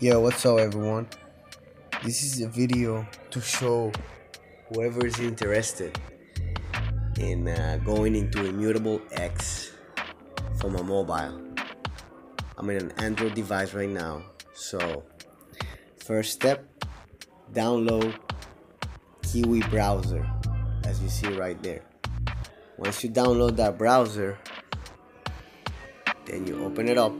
Yo, what's up, everyone? This is a video to show whoever is interested in uh, going into Immutable X from a mobile. I'm in an Android device right now, so first step download Kiwi browser as you see right there. Once you download that browser, then you open it up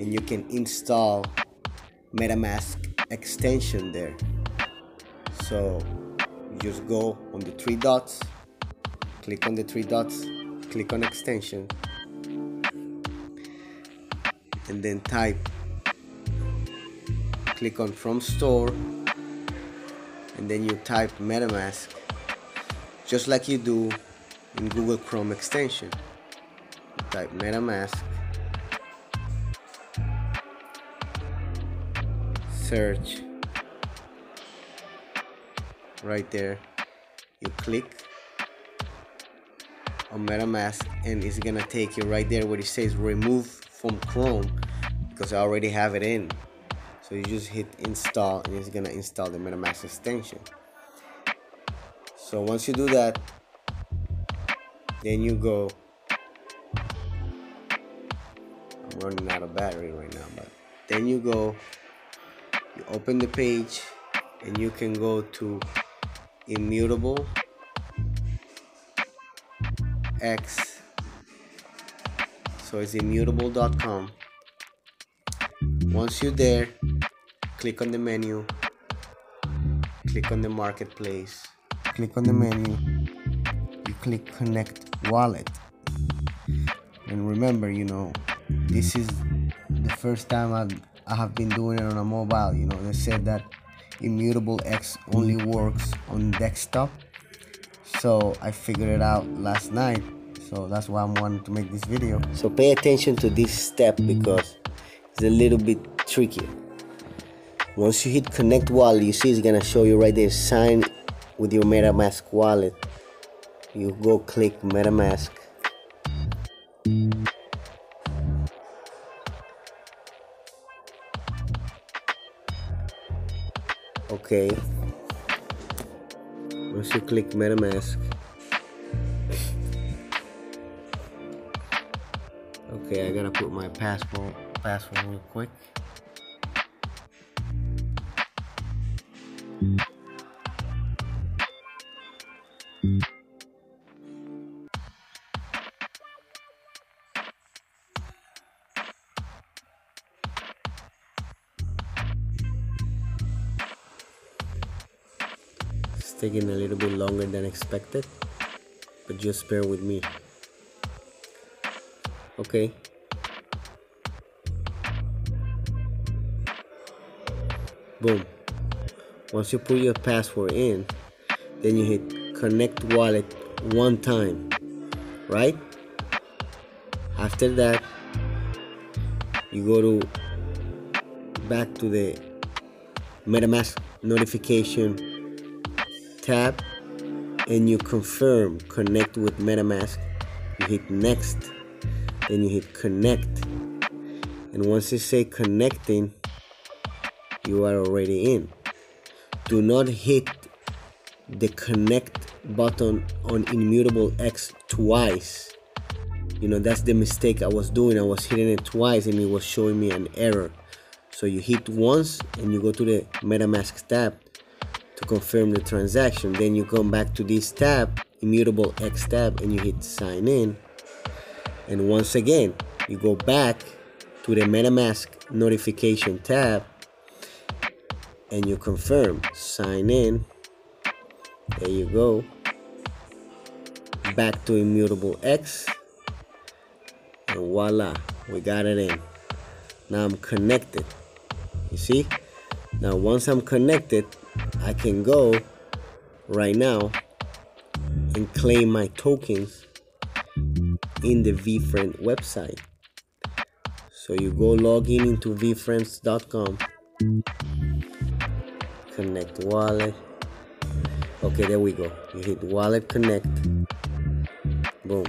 and you can install MetaMask extension there. So you just go on the three dots, click on the three dots, click on extension, and then type, click on from store, and then you type MetaMask just like you do in Google Chrome extension. You type MetaMask search. Right there. You click on MetaMask and it's gonna take you right there where it says remove from Chrome because I already have it in. So you just hit install and it's gonna install the MetaMask extension. So once you do that then you go. I'm running out of battery right now but then you go you open the page and you can go to immutable x. So it's immutable.com once you're there click on the menu. Click on the marketplace. Click on the menu. You click connect wallet. And remember you know this is the first time i I have been doing it on a mobile. You know, they said that Immutable X only works on desktop. So I figured it out last night. So that's why I'm wanting to make this video. So pay attention to this step because it's a little bit tricky. Once you hit connect wallet, you see it's gonna show you right there sign with your MetaMask wallet. You go click MetaMask okay once you click metamask okay I gotta put my password password real quick taking a little bit longer than expected, but just bear with me. Okay. Boom. Once you put your password in, then you hit connect wallet one time, right? After that, you go to back to the MetaMask notification tab and you confirm connect with MetaMask. You hit next, then you hit connect. And once you say connecting, you are already in. Do not hit the connect button on Immutable X twice. You know, that's the mistake I was doing. I was hitting it twice and it was showing me an error. So you hit once and you go to the MetaMask tab to confirm the transaction. Then you come back to this tab, Immutable X tab, and you hit sign in. And once again, you go back to the MetaMask notification tab and you confirm, sign in. There you go. Back to Immutable X. And voila, we got it in. Now I'm connected. You see? Now once I'm connected, I can go right now and claim my tokens in the VeeFriend website. So you go log in into VeeFriends.com, connect wallet. Okay, there we go. You hit wallet connect. Boom.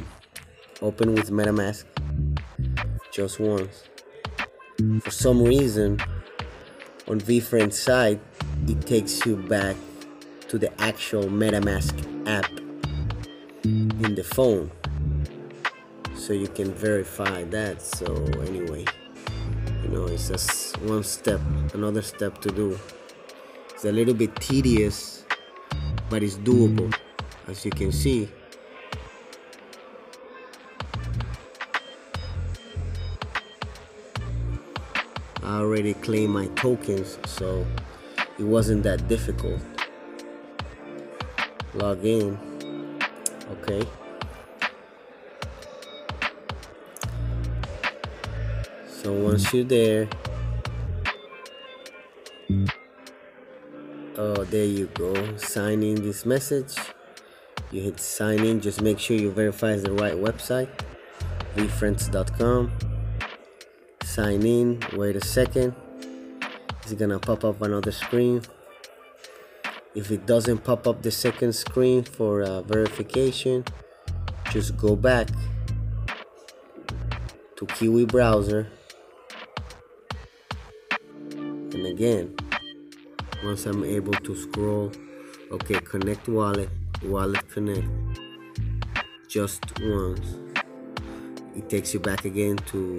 Open with MetaMask just once. for some reason on VeeFriends site it takes you back to the actual MetaMask app in the phone. So you can verify that. So anyway you know it's just one step. Another step to do. It's a little bit tedious but it's doable as you can see. I already claimed my tokens so it wasn't that difficult. Log in. Okay. So once you're there oh there you go. Sign in this message. You hit sign in. Just make sure you verify the right website. Veefriends.com sign in. Wait a second it's gonna pop up another screen if it doesn't pop up the second screen for uh, verification just go back to Kiwi browser and again once I'm able to scroll okay connect wallet wallet connect just once it takes you back again to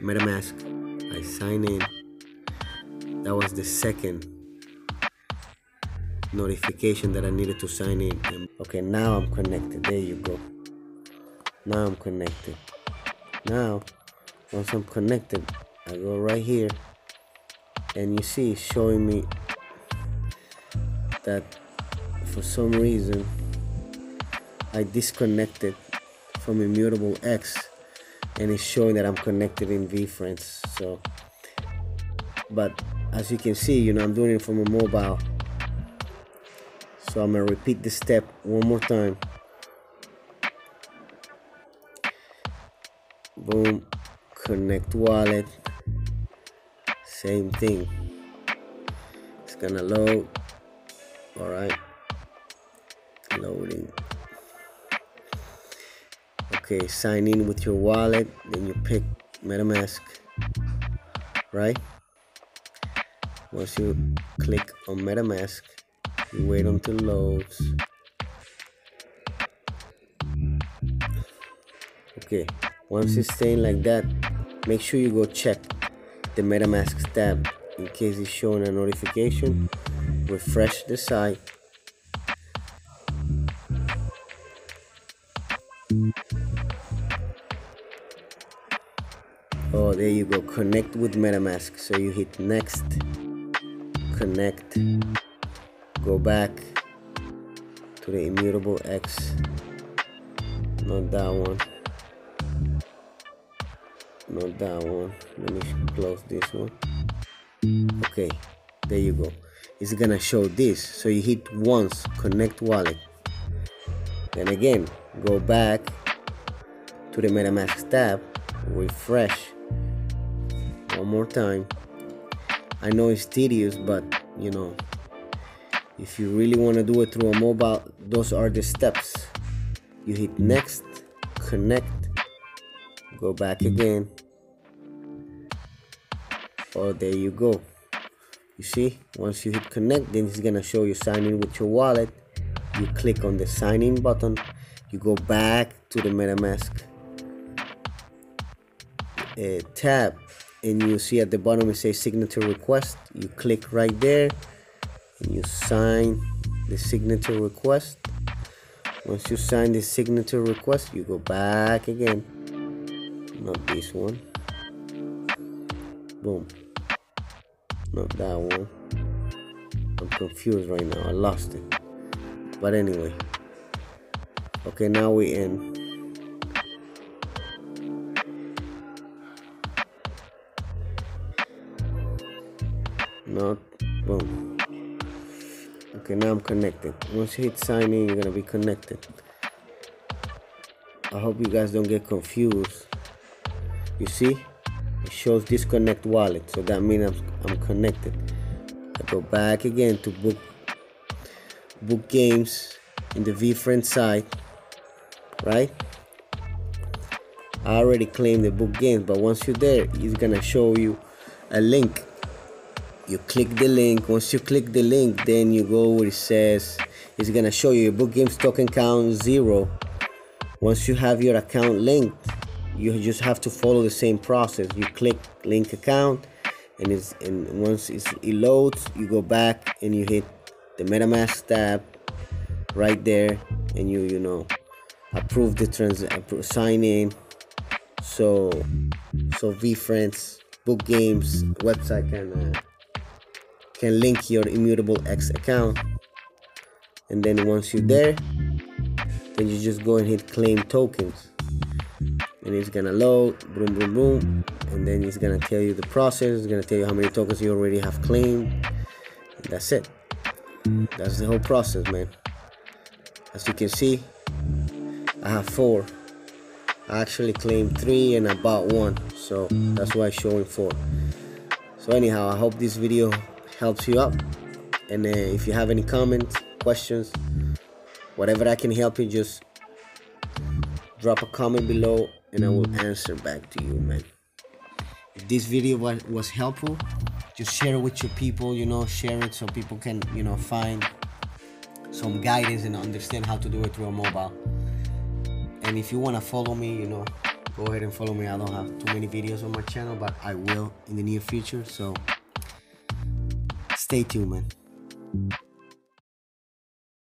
MetaMask. I sign in. That was the second notification that I needed to sign in. Okay, now I'm connected. There you go. Now I'm connected. Now, once I'm connected, I go right here and you see it's showing me that for some reason I disconnected from Immutable X and it's showing that I'm connected in VeeFriends so but as you can see you know I'm doing it from a mobile. So I'm gonna repeat this step one more time. Boom. Connect wallet. Same thing. It's gonna load. All right loading. Okay sign in with your wallet then you pick metamask. Right once you click on metamask you wait until it loads. Okay once it's staying like that make sure you go check the metamask tab in case it's showing a notification. Refresh the site. Oh there you go. Connect with metamask. So you hit next connect go back to the immutable x not that one not that one. Let me close this one. Okay there you go. It's gonna show this. So you hit once connect wallet. Then again go back to the metamask tab refresh. One more time I know it's tedious but you know if you really want to do it through a mobile those are the steps. You hit next connect go back again. Oh there you go. You see once you hit connect then it's gonna show you sign in with your wallet. You click on the sign in button. You go back to the metamask uh, tab and you see at the bottom it says signature request. You click right there and you sign the signature request. Once you sign the signature request you go back again. Not this one. Boom. Not that one. I'm confused right now. I lost it. But anyway. Okay now we in not boom okay now I'm connected. Once you hit sign in you're gonna be connected. I hope you guys don't get confused. You see? It shows disconnect wallet so that means I'm, I'm connected. I go back again to book book games in the VeeFriend site right? I already claimed the book games but once you're there it's gonna show you a link you click the link. Once you click the link then you go where it says it's gonna show you your book games token count zero. Once you have your account linked you just have to follow the same process. You click link account and it's and once it's, it loads you go back and you hit the metamask tab right there and you you know approve the trans approve, sign in. So so friends book games website can uh, can link your immutable x account. And then once you're there then you just go and hit claim tokens. And it's gonna load boom boom boom. And then it's gonna tell you the process it's gonna tell you how many tokens you already have claimed. And that's it. That's the whole process man. As you can see I have four. I actually claimed three and I bought one. So that's why I'm showing four. So anyhow I hope this video helps you out. And uh, if you have any comments questions whatever I can help you just drop a comment below and I will answer back to you man. If this video was, was helpful just share it with your people you know share it so people can you know find some guidance and understand how to do it through a mobile. And if you want to follow me you know go ahead and follow me. I don't have too many videos on my channel but i will in the near future so stay tuned man